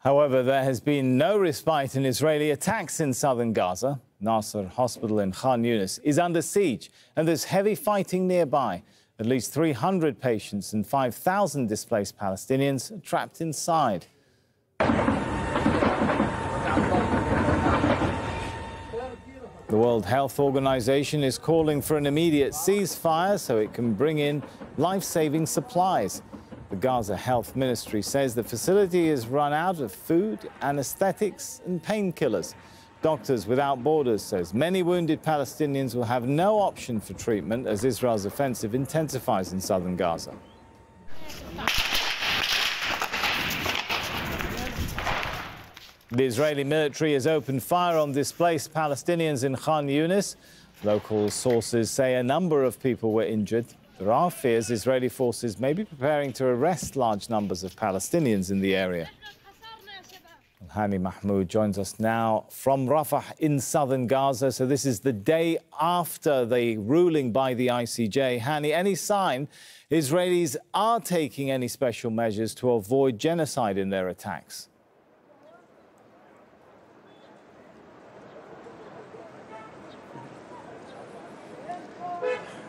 However, there has been no respite in Israeli attacks in southern Gaza. Nasser Hospital in Khan Younis is under siege, and there's heavy fighting nearby. At least 300 patients and 5,000 displaced Palestinians are trapped inside. The World Health Organization is calling for an immediate ceasefire so it can bring in life saving supplies. The Gaza Health Ministry says the facility has run out of food, anesthetics, and painkillers. Doctors Without Borders says many wounded Palestinians will have no option for treatment as Israel's offensive intensifies in southern Gaza. The Israeli military has opened fire on displaced Palestinians in Khan Younis. Local sources say a number of people were injured. There are fears Israeli forces may be preparing to arrest large numbers of Palestinians in the area. Hani Mahmoud joins us now from Rafah in southern Gaza. So this is the day after the ruling by the ICJ. Hani, any sign Israelis are taking any special measures to avoid genocide in their attacks?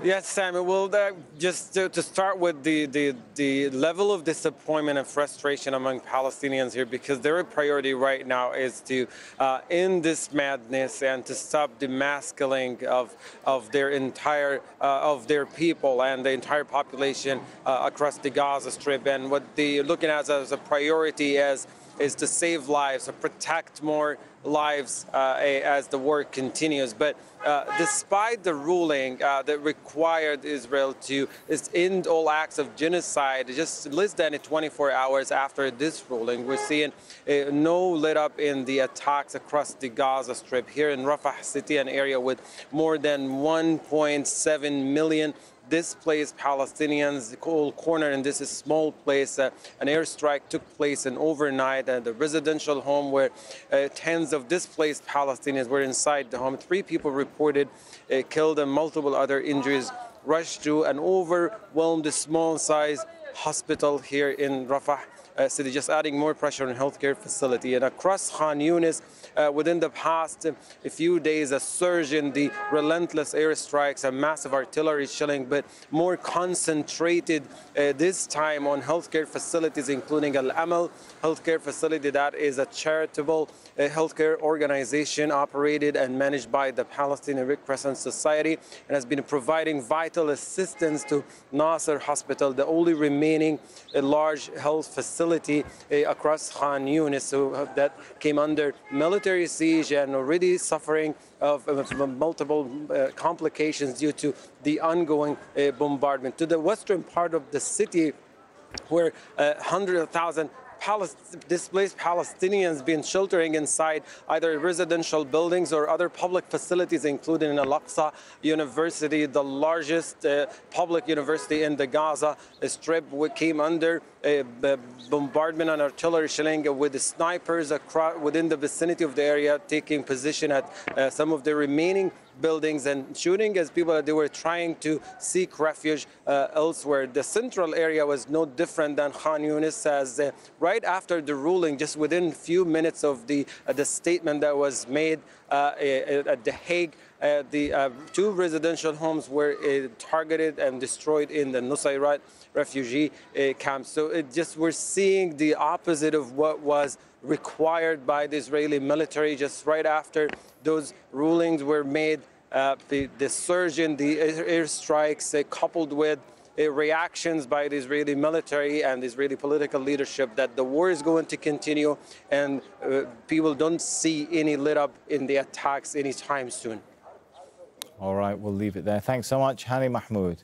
Yes, Samuel. Well, uh, just to, to, start with the, the, the level of disappointment and frustration among Palestinians here, because their priority right now is to uh, end this madness and to stop demasculing of of their entire uh, of their people and the entire population uh, across the Gaza Strip. And what they're looking at as a priority is is to save lives, to protect more lives uh, as the war continues. But uh, despite the ruling uh, that required Israel to end all acts of genocide, just less than 24 hours after this ruling, we're seeing uh, no let up in the attacks across the Gaza Strip. Here in Rafah city, an area with more than 1.7 million displaced Palestinians, all corner in this small place. Uh, an airstrike took place in overnight at the residential home where uh, tens of displaced Palestinians were inside the home. Three people reported uh, killed and multiple other injuries rushed to an overwhelmed small-sized hospital here in Rafah uh, city, just adding more pressure on healthcare facility. And across Khan Younis, uh, within the past few days, a surge in the relentless airstrikes and massive artillery shelling, but more concentrated uh, this time on healthcare facilities, including Al Amal healthcare facility that is a charitable uh, healthcare organization operated and managed by the Palestinian Red Crescent Society and has been providing vital assistance to Nasser Hospital, the only remaining uh, large health facility uh, across Khan Younis that came under military siege and already suffering of, multiple uh, complications due to the ongoing uh, bombardment. To the western part of the city, where uh, hundreds of thousands displaced Palestinians been sheltering inside either residential buildings or other public facilities, including Al-Aqsa University, the largest uh, public university in the Gaza. Strip, We came under a, bombardment and artillery shelling with snipers across, within the vicinity of the area, taking position at uh, some of the remaining buildings and shooting as people they were trying to seek refuge uh, elsewhere. The central area was no different than Khan Younis as uh, right after the ruling, just within a few minutes of the, uh, the statement that was made uh, at The Hague, uh, the uh, two residential homes were uh, targeted and destroyed in the Nusayrat refugee uh, camp. So it just we're seeing the opposite of what was required by the Israeli military just right after those rulings were made. Uh, the, the, surge in the airstrikes uh, coupled with reactions by the Israeli military and Israeli political leadership that the war is going to continue and people don't see any let up in the attacks anytime soon. All right, we'll leave it there. Thanks so much, Hani Mahmoud.